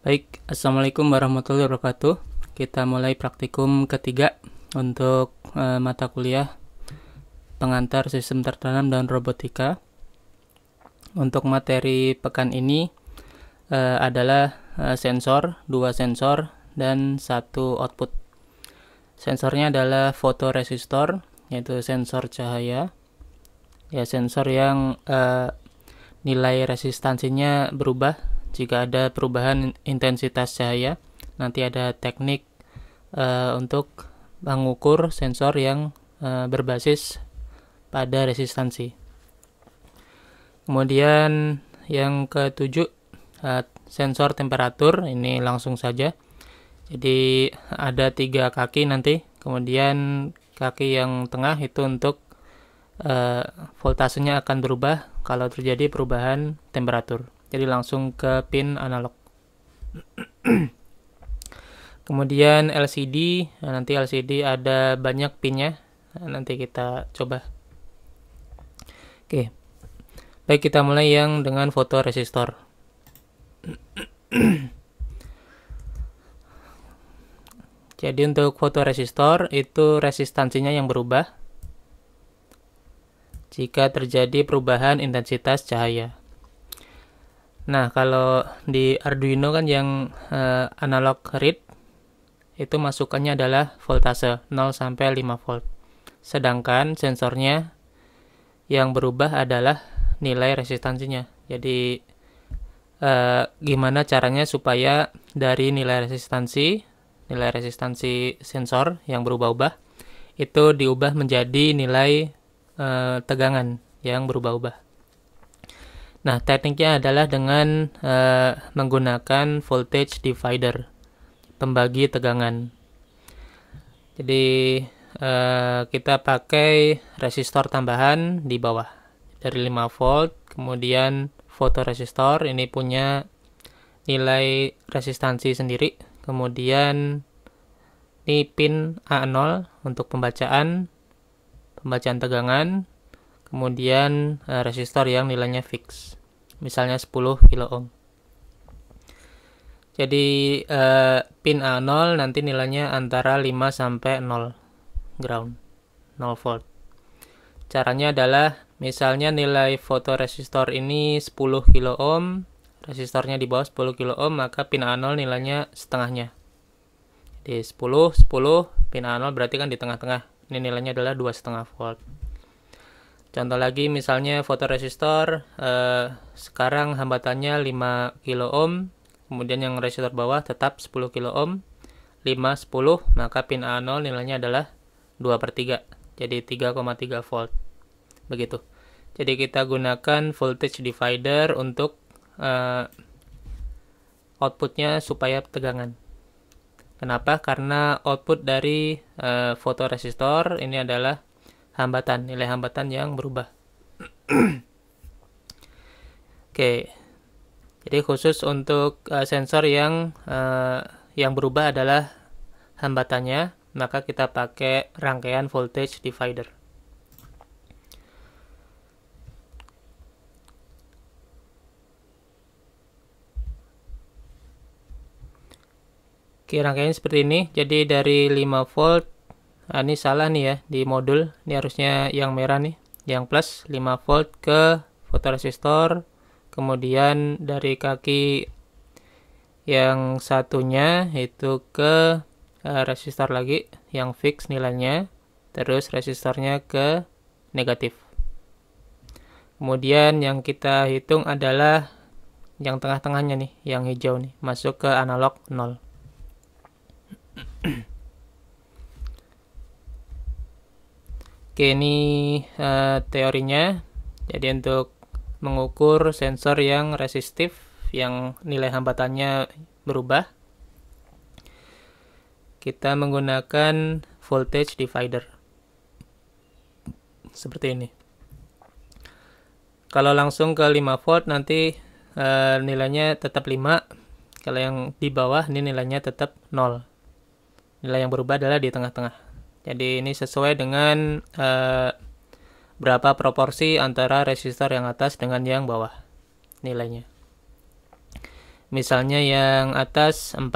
Baik, Assalamualaikum warahmatullahi wabarakatuh. Kita mulai praktikum ketiga untuk uh, mata kuliah pengantar sistem tertanam dan robotika. Untuk materi pekan ini uh, adalah uh, sensor, dua sensor, dan satu output. Sensornya adalah fotoresistor, yaitu sensor cahaya. Ya, sensor yang uh, nilai resistansinya berubah jika ada perubahan intensitas cahaya. Nanti ada teknik uh, untuk mengukur sensor yang uh, berbasis pada resistansi. Kemudian yang ketujuh uh, sensor temperatur ini langsung saja. Jadi ada tiga kaki nanti, kemudian kaki yang tengah itu untuk uh, voltasenya akan berubah kalau terjadi perubahan temperatur. Jadi langsung ke pin analog. Kemudian LCD, nah nanti LCD ada banyak pinnya. Nah, nanti kita coba. Oke. Baik, kita mulai yang dengan fotoresistor. Jadi untuk fotoresistor itu resistansinya yang berubah jika terjadi perubahan intensitas cahaya. Nah, kalau di Arduino kan yang uh, analog read itu masukannya adalah voltase 0 sampai 5 volt. Sedangkan sensornya yang berubah adalah nilai resistansinya. Jadi eh, gimana caranya supaya dari nilai resistansi, nilai resistansi sensor yang berubah-ubah itu diubah menjadi nilai eh, tegangan yang berubah-ubah. Nah, tekniknya adalah dengan eh, menggunakan voltage divider, pembagi tegangan. Jadi uh, kita pakai resistor tambahan di bawah dari 5 volt kemudian fotoresistor ini punya nilai resistansi sendiri kemudian ini pin A0 untuk pembacaan pembacaan tegangan kemudian uh, resistor yang nilainya fix. Misalnya 10 kilo ohm. Jadi uh, pin A0 nanti nilainya antara 5 sampai 0 ground 0 volt. Caranya adalah misalnya nilai fotoresistor ini 10 kilo ohm resistornya di bawah 10 kilo ohm maka pin A0 nilainya setengahnya. Jadi 10 10 pin A0 berarti kan di tengah-tengah. Ini nilainya adalah dua setengah volt contoh lagi misalnya fotoresistor eh, sekarang hambatannya 5 kilo ohm kemudian yang resistor bawah tetap 10 kilo ohm 5 10 maka pin A0 nilainya adalah 2 per 3 jadi 3,3 volt. Begitu. Jadi kita gunakan voltage divider untuk uh, outputnya supaya tegangan. Kenapa? Karena output dari uh, fotoresistor ini adalah hambatan nilai hambatan yang berubah oke jadi khusus untuk uh, sensor yang uh, yang berubah adalah hambatannya maka kita pakai rangkaian voltage divider. Oke, rangkaian seperti ini. Jadi dari 5 volt, nah ini salah nih ya di modul. Ini harusnya yang merah nih, yang plus 5 volt ke fotoresistor. Kemudian dari kaki yang satunya itu ke uh, resistor lagi yang fix nilainya terus resistornya ke negatif kemudian yang kita hitung adalah yang tengah-tengahnya nih yang hijau nih masuk ke analog 0 Oke ini uh, teorinya. Jadi untuk mengukur sensor yang resistif yang nilai hambatannya berubah kita menggunakan voltage divider. Seperti ini. Kalau langsung ke 5 volt nanti e, nilainya tetap 5 kalau yang di bawah ini nilainya tetap 0 nilai yang berubah adalah di tengah-tengah jadi ini sesuai dengan e, berapa proporsi antara resistor yang atas dengan yang bawah nilainya. Misalnya yang atas 4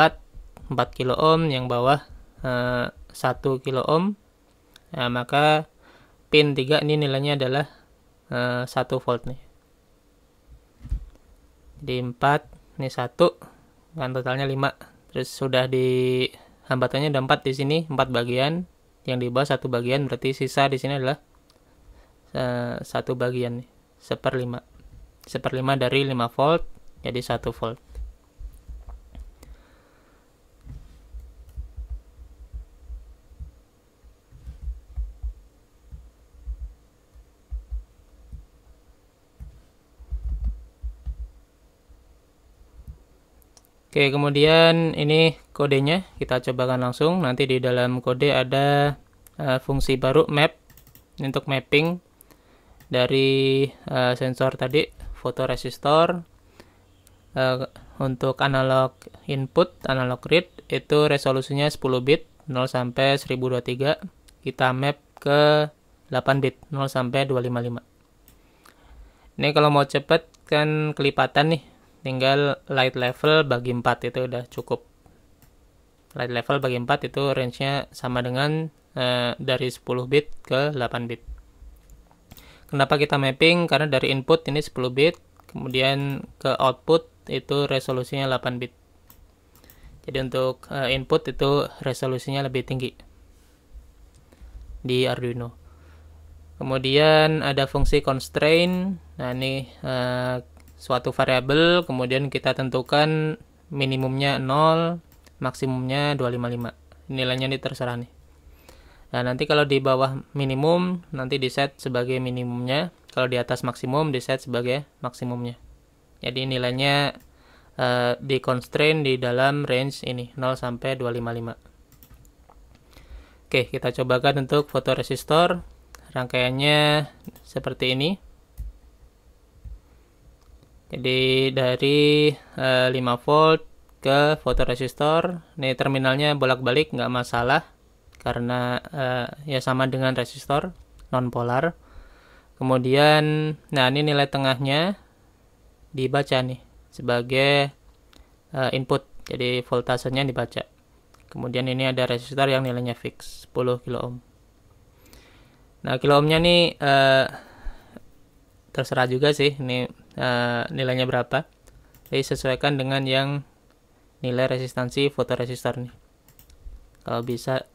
4 kilo ohm yang bawah uh, 1 kilo ohm. Nah, maka pin 3 ini nilainya adalah uh, 1 volt nih. Di 4 ini 1 kan totalnya 5 terus sudah di hambatannya ada 4 di sini 4 bagian yang di bawah satu bagian berarti sisa di sini adalah uh, satu bagian seperlima. Seperlima dari 5 volt jadi 1 volt. Oke, kemudian ini kodenya kita cobakan langsung. Nanti di dalam kode ada uh, fungsi baru map untuk mapping dari uh, sensor tadi fotoresistor uh, untuk analog input, analog read itu resolusinya 10 bit 0 sampai 1023. Kita map ke 8 bit 0 sampai 255. Ini kalau mau cepet kan kelipatan nih tinggal light level bagi 4 itu udah cukup light level bagi 4 itu range-nya sama dengan uh, dari 10 bit ke 8 bit. Kenapa kita mapping? Karena dari input ini 10 bit kemudian ke output itu resolusinya 8 bit. Jadi untuk uh, input itu resolusinya lebih tinggi di Arduino. Kemudian ada fungsi constraint. Nah ini uh, suatu variabel. Kemudian kita tentukan minimumnya 0 maksimumnya 255 nilainya ini terserah nih. Nah nanti kalau di bawah minimum nanti di set sebagai minimumnya. Kalau di atas maksimum di set sebagai maksimumnya. Jadi nilainya uh, di constraint di dalam range ini 0 sampai 255 oke kita cobakan untuk fotoresistor rangkaiannya seperti ini. Jadi dari uh, eh, 5 volt ke fotoresistor. Ini terminalnya bolak-balik nggak masalah. Karena uh, ya sama dengan resistor non polar kemudian nah ini nilai tengahnya dibaca nih sebagai uh, input. Jadi voltasenya dibaca. Kemudian ini ada resistor yang nilainya fix 10 kilo ohm. Nah kilo ohmnya nih uh, terserah juga sih ini uh, nilainya berapa. Jadi sesuaikan dengan yang nilai resistansi fotoresistor nih kalau bisa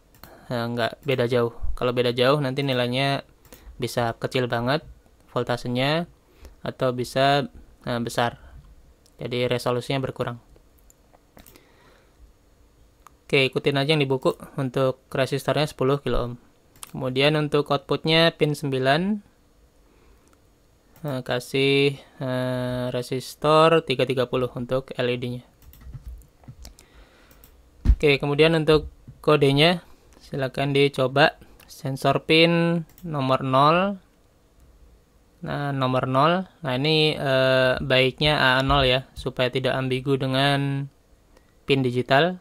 uh, nggak beda jauh kalau beda jauh nanti nilainya bisa kecil banget voltasenya atau bisa uh, besar jadi resolusinya berkurang Oke, ikutin aja yang di buku untuk resistornya 10 kilo ohm. Kemudian untuk outputnya pin 9 uh, kasih uh, resistor 330 untuk LED-nya. Oke, kemudian untuk kodenya silakan dicoba sensor pin nomor 0 Nah, nomor 0. Nah, ini uh, baiknya A0 ya, supaya tidak ambigu dengan pin digital.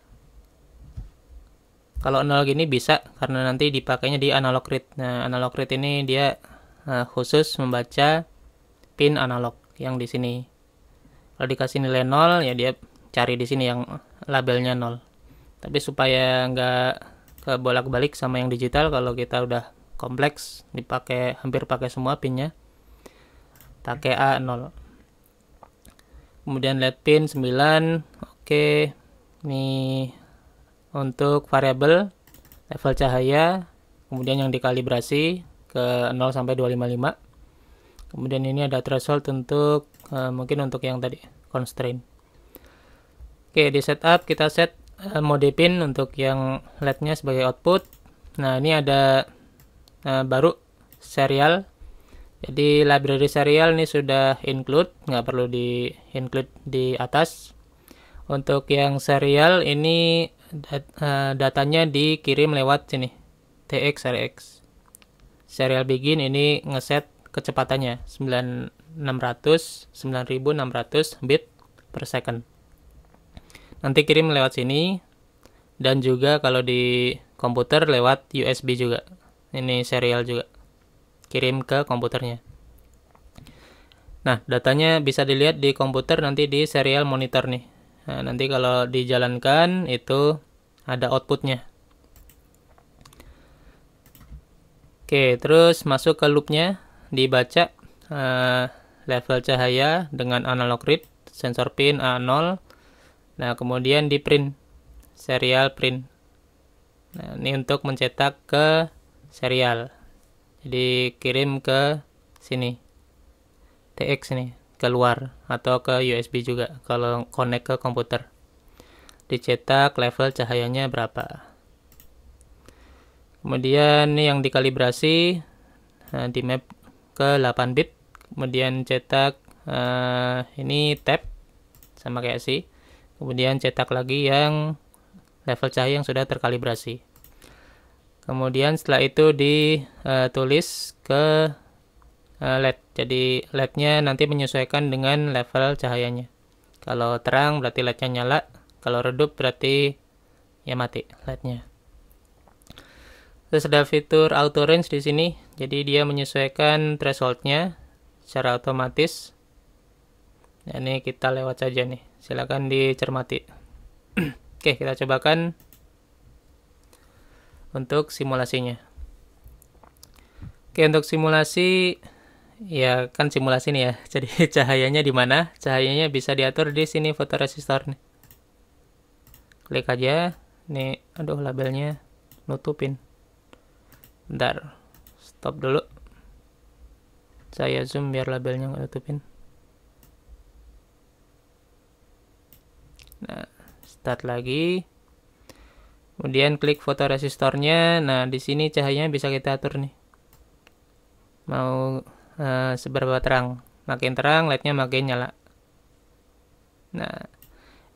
Kalau 0 gini bisa karena nanti dipakainya di analog read. Nah, analog read ini dia uh, khusus membaca pin analog yang di sini. Kalau dikasih nilai 0 ya dia cari di sini yang labelnya 0. Tapi supaya nggak kebolak-balik sama yang digital kalau kita udah kompleks dipakai hampir pakai semua pinnya pakai A0 kemudian LED pin 9 oke. Ini untuk variabel level cahaya kemudian yang dikalibrasi ke 0 sampai 255 kemudian ini ada threshold untuk uh, mungkin untuk yang tadi constraint. Oke di setup kita set uh, mode pin untuk yang LED-nya sebagai output. Nah ini ada uh, baru serial. Jadi library serial ini sudah include nggak perlu di include di atas. Untuk yang serial ini dat, uh, datanya dikirim lewat sini TX RX serial begin ini ngeset kecepatannya 9600 9600 bit per second. Nanti kirim lewat sini dan juga kalau di komputer lewat USB juga. Ini serial juga. Kirim ke komputernya. Nah, datanya bisa dilihat di komputer nanti di serial monitor nih. Nah, nanti kalau dijalankan itu ada outputnya. Oke, terus masuk ke loopnya, dibaca uh, level cahaya dengan analog read, sensor pin A0. Nah, kemudian di print, serial print. Nah, ini untuk mencetak ke serial. Jadi kirim ke sini. TX ini keluar atau ke USB juga kalau connect ke komputer. Dicetak level cahayanya berapa. Kemudian ini yang dikalibrasi nah, di map ke 8 bit. Kemudian cetak uh, ini tab sama kayak sih. Kemudian cetak lagi yang level cahaya yang sudah terkalibrasi. Kemudian setelah itu ditulis eh, ke Eh, LED. Jadi LED-nya nanti menyesuaikan dengan level cahayanya. Kalau terang berarti LED-nya nyala, kalau redup berarti ya mati LED-nya. Terus ada fitur auto range di sini. Jadi dia menyesuaikan threshold-nya secara otomatis. Nah, ini kita lewat saja nih. Silakan dicermati. Oke, kita cobakan untuk simulasinya. Oke, untuk simulasi ya kan simulasi nih ya. Jadi cahayanya di mana? Cahayanya bisa diatur di sini fotoresistor nih. Klik aja. Nih, aduh labelnya nutupin. Bentar. Stop dulu. Saya zoom biar labelnya nggak nutupin. Nah, start lagi. Kemudian klik fotoresistornya. Nah, di sini cahayanya bisa kita atur nih. Mau uh, seberapa terang. Makin terang, lednya makin nyala. Nah,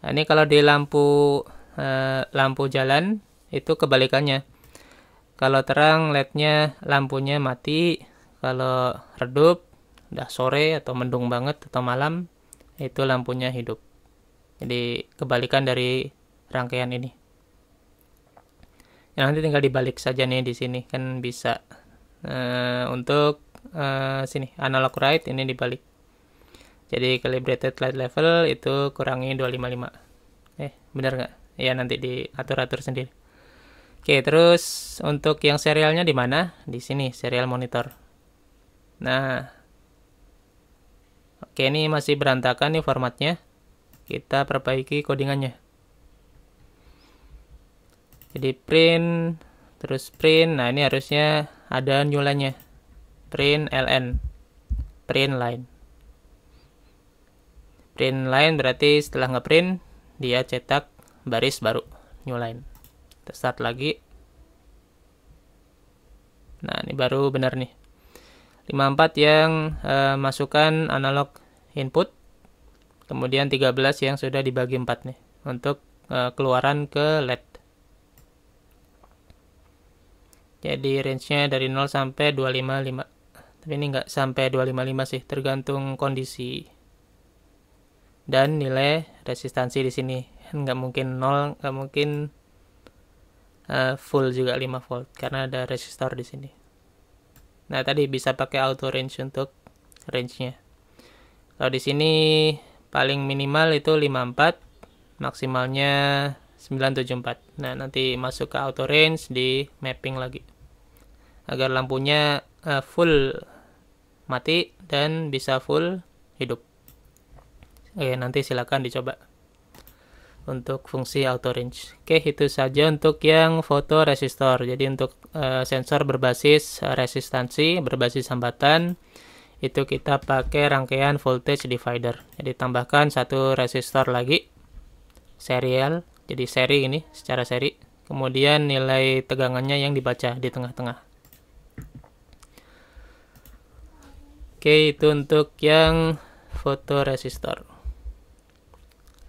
ini kalau di lampu uh, lampu jalan itu kebalikannya. Kalau terang, lednya lampunya mati. Kalau redup, udah sore atau mendung banget atau malam, itu lampunya hidup. Jadi kebalikan dari rangkaian ini. Ya, nanti tinggal dibalik saja nih di sini kan bisa. Uh, untuk uh, sini analog right ini dibalik. Jadi calibrated light level itu kurangi 255 eh benar nggak? Ya nanti diatur-atur sendiri. Oke terus untuk yang serialnya di mana? Di sini serial monitor. Nah oke ini masih berantakan nih formatnya kita perbaiki codingannya. Jadi print terus print. Nah ini harusnya ada newline print ln print line. Print line berarti setelah ngeprint dia cetak baris baru new line. Kita start lagi. Nah ini baru benar nih. 54 yang uh, masukkan analog input kemudian 13 yang sudah dibagi 4 nih untuk uh, keluaran ke LED. Jadi range-nya dari 0 sampai 255 tapi ini nggak sampai 255 sih tergantung kondisi dan nilai resistansi di sini. Nggak mungkin nol nggak mungkin uh, full juga 5 volt karena ada resistor di sini. Nah tadi bisa pakai auto range untuk range nya kalau di sini paling minimal itu 54 maksimalnya 974 nah nanti masuk ke auto range di mapping lagi agar lampunya uh, full mati dan bisa full hidup. Oke, nanti silakan dicoba untuk fungsi auto range. Oke, itu saja untuk yang foto resistor. Jadi untuk uh, sensor berbasis resistansi, berbasis hambatan itu kita pakai rangkaian voltage divider. Jadi tambahkan satu resistor lagi serial, jadi seri ini secara seri. Kemudian nilai tegangannya yang dibaca di tengah-tengah. Oke, itu untuk yang fotoresistor.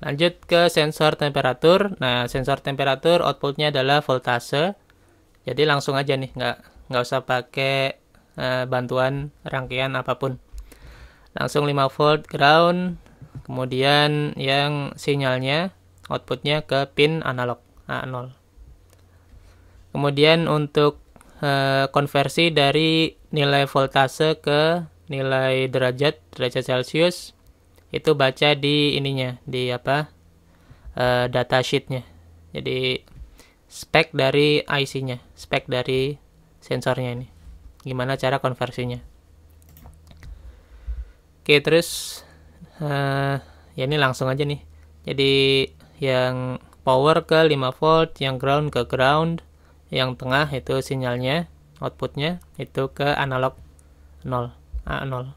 Lanjut ke sensor temperatur. Nah, sensor temperatur outputnya adalah voltase. Jadi langsung aja nih, nggak nggak usah pakai uh, bantuan rangkaian apa pun. Langsung 5 volt ground. Kemudian yang sinyalnya outputnya ke pin analog A0. Kemudian untuk uh, konversi dari nilai voltase ke nilai derajat derajat Celcius itu baca di ininya di apa uh, datasheetnya jadi spek dari IC-nya spek dari sensornya ini gimana cara konversinya? Oke terus uh, ya ini langsung aja nih. Jadi yang power ke 5 volt yang ground ke ground yang tengah itu sinyalnya outputnya itu ke analog 0 A0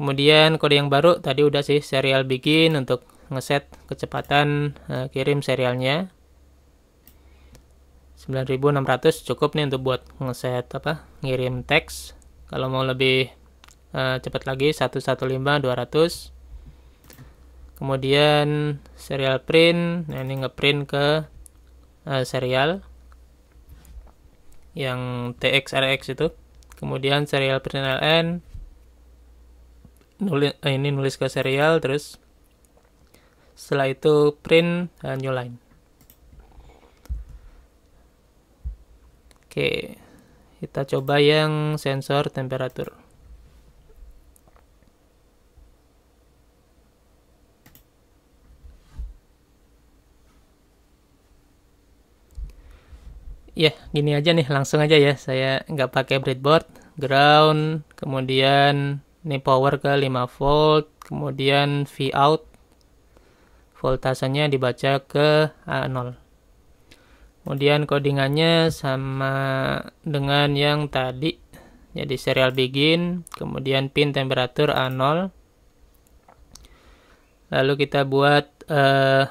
kemudian kode yang baru tadi udah sih serial begin untuk ngeset kecepatan uh, kirim serialnya 9600 cukup nih untuk buat ngeset apa ngirim teks. Kalau mau lebih uh, cepat lagi 115 200 kemudian serial print nah ini ngeprint ke uh, serial yang TX RX itu. Kemudian serial print LN nulis eh, ini nulis ke serial terus setelah itu print uh, new line oke kita coba yang sensor temperatur. Ya gini aja nih langsung aja ya. Saya nggak pakai breadboard ground kemudian ini power ke 5 volt kemudian V out. Voltasenya dibaca ke A0 kemudian codingannya sama dengan yang tadi jadi serial begin kemudian pin temperatur A0 lalu kita buat uh,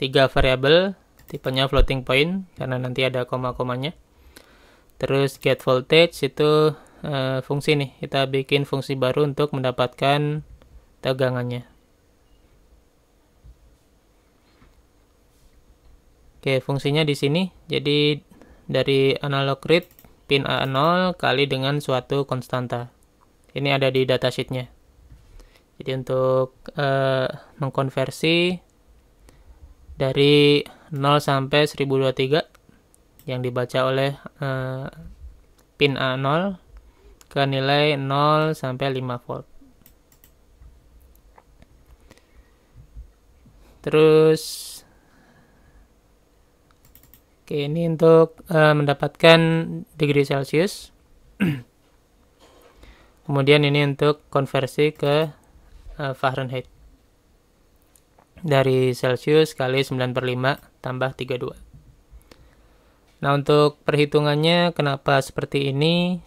tiga variabel tipenya floating point karena nanti ada koma-komanya. Terus get voltage itu uh, fungsi nih kita bikin fungsi baru untuk mendapatkan tegangannya oke fungsinya di sini. Jadi dari analog read pin A0 kali dengan suatu konstanta. Ini ada di datasheetnya. Jadi untuk uh, mengkonversi dari 0 sampai 1023 yang dibaca oleh uh, pin A0 ke nilai 0 sampai 5 volt. Terus Oke, ini untuk uh, mendapatkan degree Celsius. Kemudian ini untuk konversi ke uh, Fahrenheit dari Celsius kali 9 per 5 tambah 32. Nah untuk perhitungannya kenapa seperti ini?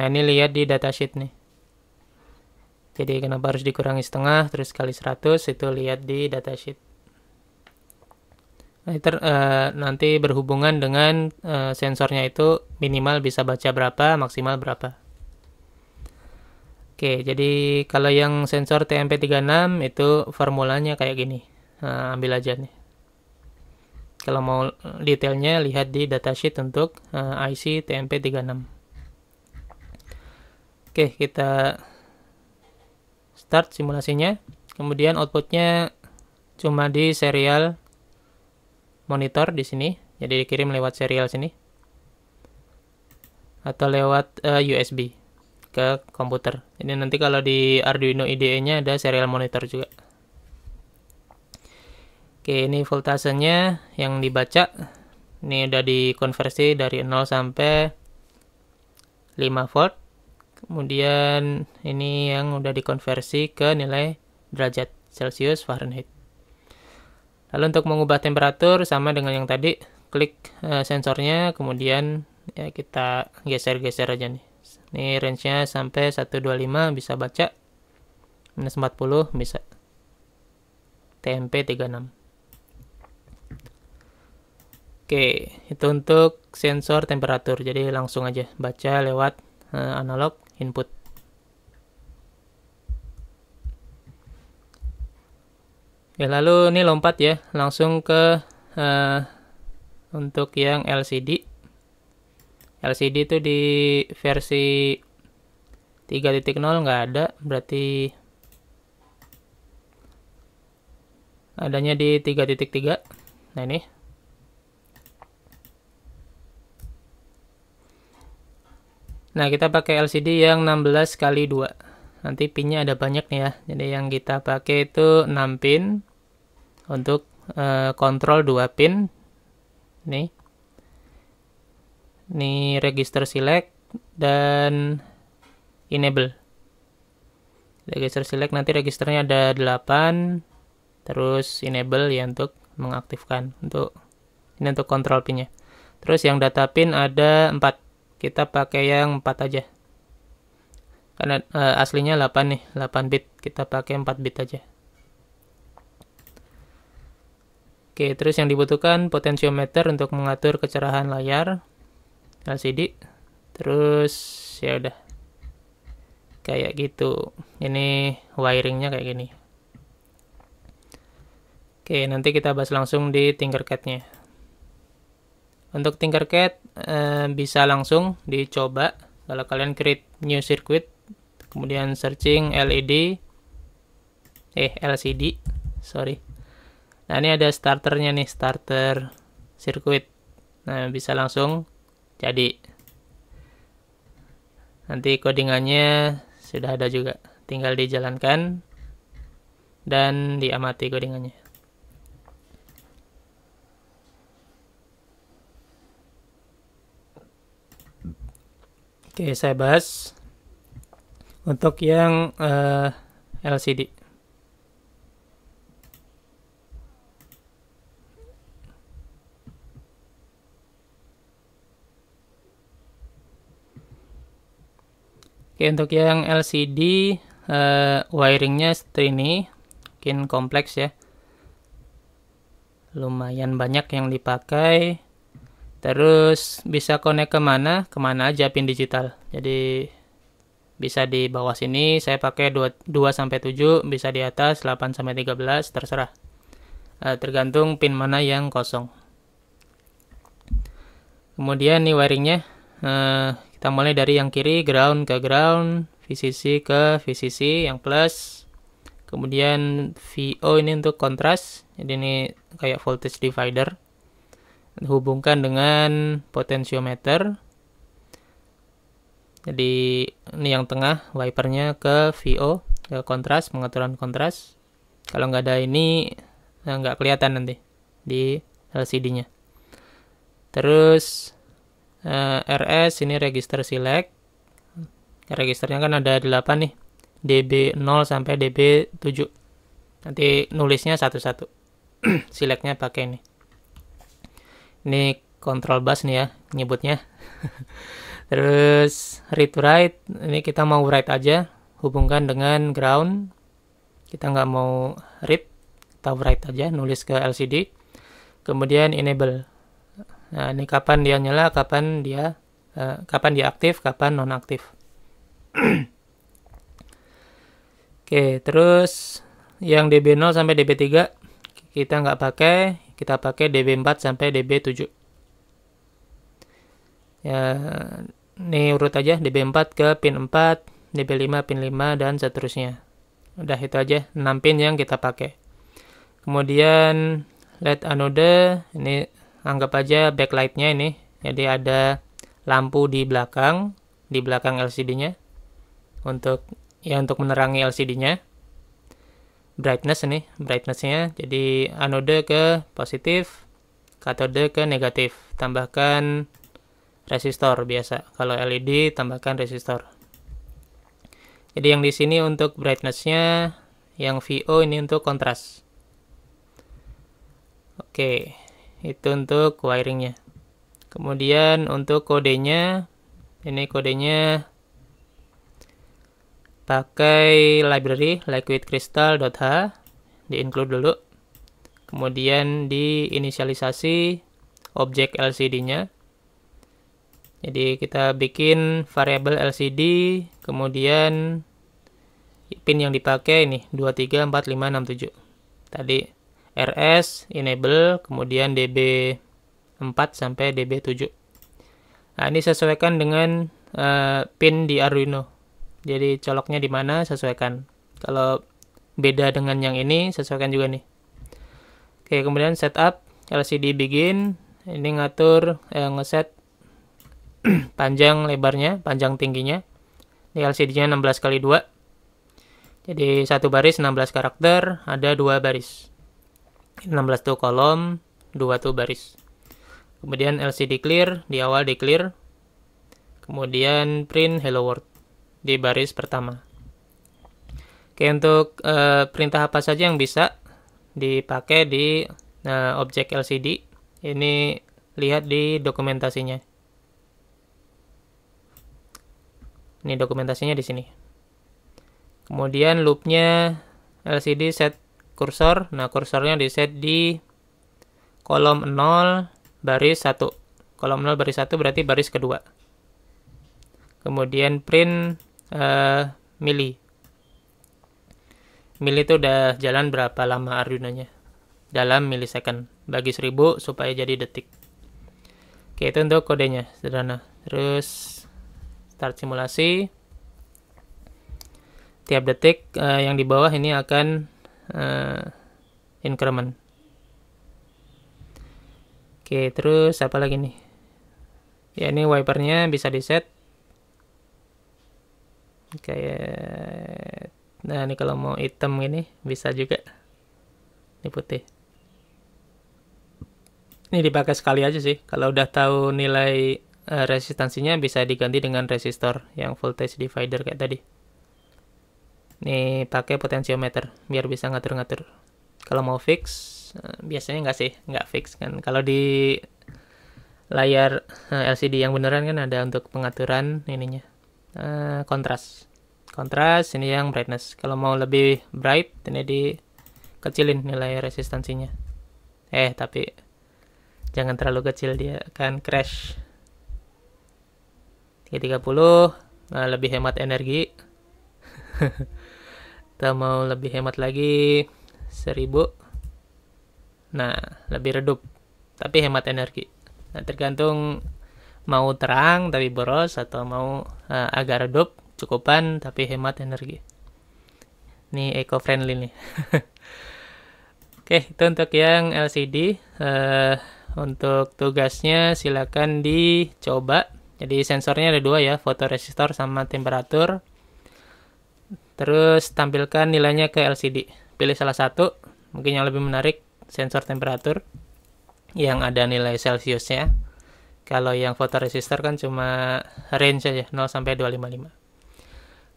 Nah ini lihat di datasheet nih. Jadi kenapa harus dikurangi setengah terus kali 100 itu lihat di datasheet. Nah, ter, uh, nanti berhubungan dengan uh, sensornya itu minimal bisa baca berapa, maksimal berapa. Oke, jadi kalau yang sensor TMP36 itu formulanya kayak gini. Nah, ambil aja nih. Kalau mau detailnya lihat di datasheet untuk uh, IC TMP36. Oke, kita start simulasinya. Kemudian outputnya cuma di serial monitor di sini. Jadi dikirim lewat serial sini. Atau lewat uh, eh, USB ke komputer. Ini nanti kalau di Arduino IDE-nya ada serial monitor juga. Oke, ini voltasenya yang dibaca. Ini udah dikonversi dari 0 sampai 5 volt. Kemudian ini yang udah dikonversi ke nilai derajat Celcius Fahrenheit. Lalu untuk mengubah temperatur sama dengan yang tadi, klik uh, sensornya, kemudian ya kita geser-geser aja nih. Ini range-nya sampai 125 bisa baca. Minus 40 bisa. TMP 36. Oke, itu untuk sensor temperatur. Jadi langsung aja baca lewat uh, analog input. Oke, lalu ini lompat ya, langsung ke uh, untuk yang LCD. LCD itu di versi 3.0 nggak ada, berarti adanya di 3.3. Nah ini. Nah, kita pakai LCD yang 16 kali 2. nanti pinnya ada banyak nih ya jadi yang kita pakai itu 6 pin untuk uh, kontrol 2 pin. Nih. Ini register select dan enable. Register select nanti registernya ada 8 terus enable ya untuk mengaktifkan. Untuk ini untuk kontrol pinnya. Terus yang data pin ada 4 kita pakai yang 4 aja. Karena uh, aslinya 8 nih 8 bit. Kita pakai 4 bit aja Oke, terus yang dibutuhkan potensiometer untuk mengatur kecerahan layar LCD. Terus ya udah. Kayak gitu. Ini wiringnya kayak gini. Oke, nanti kita bahas langsung di Tinkercad-nya. Untuk Tinkercad eh, bisa langsung dicoba kalau kalian create new circuit, kemudian searching LED, eh LCD, sorry Nah ini ada starternya nih, starter sirkuit. Nah bisa langsung jadi. Nanti codingannya sudah ada juga, tinggal dijalankan dan diamati codingannya. Oke, saya bahas untuk yang uh, eh, LCD. Oke, untuk yang LCD uh, eh, wiringnya seperti ini, mungkin kompleks ya. Lumayan banyak yang dipakai. Terus bisa connect ke mana? Ke mana aja pin digital. Jadi bisa di bawah sini saya pakai 2, 2 sampai 7, bisa di atas 8 sampai 13, terserah. Uh, tergantung pin mana yang kosong. Kemudian nih wiringnya uh, kita mulai dari yang kiri ground ke ground, VCC ke VCC yang plus. Kemudian VO ini untuk kontras. Jadi ini kayak voltage divider. Hubungkan dengan potensiometer. Jadi ini yang tengah wipernya ke VO ke kontras, pengaturan kontras. Kalau nggak ada ini eh, nggak kelihatan nanti di LCD-nya. Terus uh, eh, RS ini register select. Registernya kan ada 8 nih. DB0 sampai DB7 nanti nulisnya satu-satu. Selectnya pakai ini. Ini control bus nih ya nyebutnya. Terus read write. Ini kita mau write aja. Hubungkan dengan ground. Kita nggak mau read. Kita write aja nulis ke LCD kemudian enable Nah, ini kapan dia nyala, kapan dia uh, kapan dia aktif, kapan non aktif. Oke, terus yang DB0 sampai DB3 kita nggak pakai, kita pakai DB4 sampai DB7. Ya, ini urut aja DB4 ke pin 4, DB5 pin 5 dan seterusnya. Udah itu aja 6 pin yang kita pakai. Kemudian LED anode ini anggap aja backlightnya ini. Jadi ada lampu di belakang di belakang LCD-nya untuk ya untuk menerangi LCD-nya brightness ini brightness-nya. Jadi anode ke positif katode ke negatif. Tambahkan resistor biasa. Kalau LED tambahkan resistor. Jadi yang di sini untuk brightness-nya yang VO ini untuk kontras. Oke itu untuk wiringnya. Kemudian untuk kodenya ini kodenya pakai library liquidcrystal.h di include dulu. Kemudian di inisialisasi objek LCD nya jadi kita bikin variabel LCD kemudian pin yang dipakai ini 234567 tadi RS enable kemudian DB4 sampai DB7 nah ini sesuaikan dengan uh, pin di Arduino. Jadi coloknya di mana sesuaikan. Kalau beda dengan yang ini sesuaikan juga nih. Oke kemudian setup LCD begin. Ini ngatur eh, ngeset panjang lebarnya panjang tingginya. Ini LCD nya 16 kali 2 Jadi satu baris 16 karakter, ada dua baris. 16 tuh kolom, dua tuh baris. Kemudian LCD clear, di awal di clear. Kemudian print hello world di baris pertama. Oke, untuk uh, perintah apa saja yang bisa dipakai di uh, objek LCD, ini lihat di dokumentasinya. Ini dokumentasinya di sini. Kemudian loopnya LCD set kursor. Nah, kursornya di set di kolom 0 baris 1. Kolom 0 baris 1 berarti baris kedua. Kemudian print uh, mili. Mili itu udah jalan berapa lama Arduino-nya? Dalam milisecond. Bagi 1000 supaya jadi detik. Oke, itu untuk kodenya, sederhana. Terus start simulasi tiap detik uh, yang di bawah ini akan uh, increment. Oke, terus apa lagi nih? Ya ini wipernya bisa di set kayak nah ini kalau mau hitam ini bisa juga. Ini putih. Ini dipakai sekali aja sih. Kalau udah tahu nilai uh, resistansinya bisa diganti dengan resistor yang voltage divider kayak tadi Nih pakai potensiometer biar bisa ngatur-ngatur. Kalau mau fix, eh, biasanya nggak sih, nggak fix kan. Kalau di layar eh, LCD yang beneran kan ada untuk pengaturan ininya, uh, kontras. Kontras ini yang brightness. Kalau mau lebih bright, ini di kecilin nilai resistansinya. Eh tapi jangan terlalu kecil dia akan crash. 330 nah, lebih hemat energi kita mau lebih hemat lagi 1000 nah lebih redup tapi hemat energi. Nah, tergantung mau terang tapi boros atau mau uh, agak redup cukupan tapi hemat energi. Ini eco friendly nih. Oke itu untuk yang LCD uh, eh, untuk tugasnya silakan dicoba. Jadi sensornya ada dua ya fotoresistor sama temperatur Terus tampilkan nilainya ke LCD. Pilih salah satu, mungkin yang lebih menarik sensor temperatur yang ada nilai Celsiusnya. Kalau yang fotoresistor kan cuma range aja 0 sampai 255.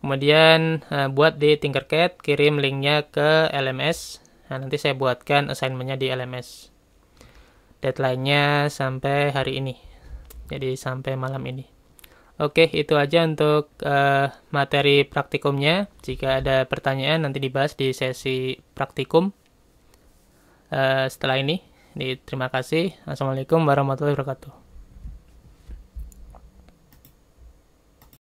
Kemudian uh, buat di Tinkercad, kirim linknya ke LMS. Nah, nanti saya buatkan assignmentnya di LMS. Deadline-nya sampai hari ini. Jadi sampai malam ini. Oke, itu aja untuk uh, materi praktikumnya. Jika ada pertanyaan nanti dibahas di sesi praktikum uh, setelah ini. Terima kasih. Assalamualaikum warahmatullahi wabarakatuh.